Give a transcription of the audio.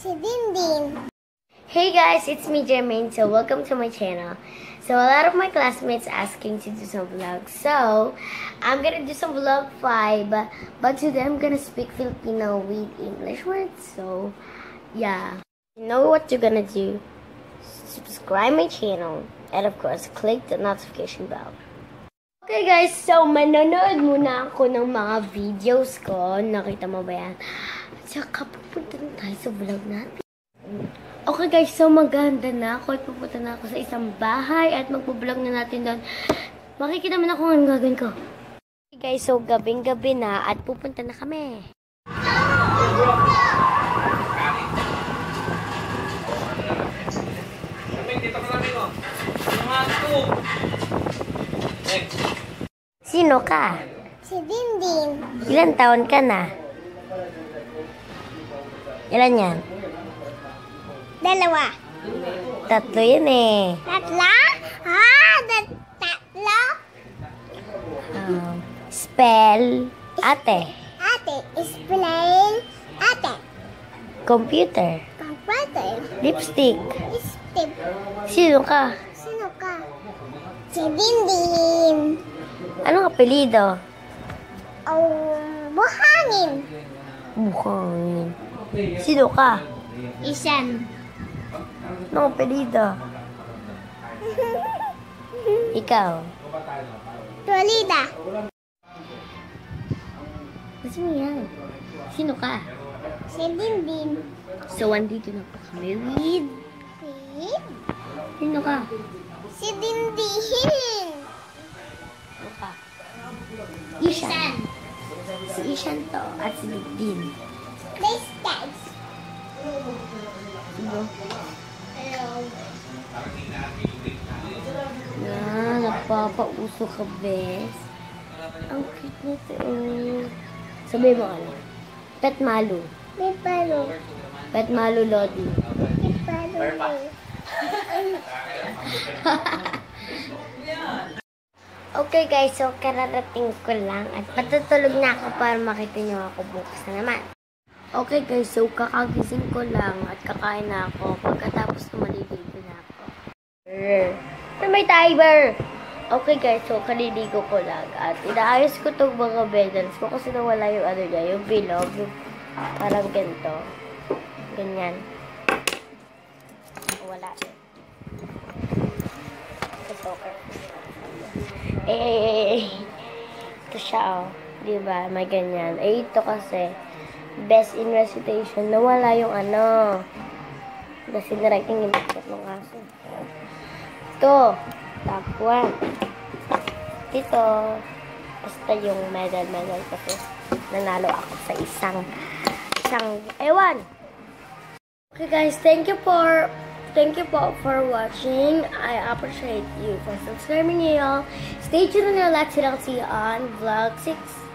Hey guys, it's me Jermaine. So welcome to my channel. So a lot of my classmates asking to do some vlogs. So I'm gonna do some vlog 5. But today I'm gonna speak Filipino with English words. So yeah. You know what you're gonna do? Subscribe my channel. And of course, click the notification bell. Okay guys, so manonood muna ako ng mga videos ko. Nakita mo ba yan? At saka pupunta na tayo sa vlog natin. Okay guys, so maganda na ako. Pupunta na ako sa isang bahay at magpo-vlog na natin doon. Makikita mo na kung anong gagawin ko. Okay guys, so gabing-gabi na at pupunta na kami. Dito ka namin, oh. Mga two. Next. Sino ka? Si Dindin. Ilan taon ka na? Ilan yan? Dalawa. Tatlo yan eh. Tatla? Ah, tatlo? Um, spell, ate. Ate, explain. Ate, Computer. computer. Lipstick. Step. Sino ka? Sino ka? Si Dindin. Anong apelido? Oh, buhangin. Buhangin. Sino ka? Isan. Anong apelido? Ikaw. Tulida. Gusto mo yan? Sino ka? Si Dindin. So, andito na po kami with... Si? Sino ka? Si Dindin. Ka? Ishan. Si Ishan to at si Din. This guys. Sino? Hello. Na, napapauso ka, bes. Ang cute nito. Sabi mo ano? Pet Malu. May palo. Pet Malu Lodi. May palo. Okay guys, so kararating ko lang at patutulog na ako para makita niyo ako bukas na naman. Okay guys, so kakagising ko lang at kakain na ako pagkatapos na maliligo na ako. Brr. May timer! Okay guys, so kaliligo ko lang at inaayos ko tong mga bedals ko kasi nawala yung ano niya, yung bilog, yung parang ganito. Ganyan. Wala. It's okay. Eh. Ito siya, oh. Di ba? May ganyan. Eh, ito kasi, best in recitation. Nawala yung ano. Kasi narating yung bakit ng aso. Ito. Top 1. Ito. Basta yung medal, medal kasi nanalo ako sa isang, isang, ewan. Okay guys, thank you for Thank you for watching. I appreciate you for subscribing you all. Stay tuned on your Let's See you on Vlog 6.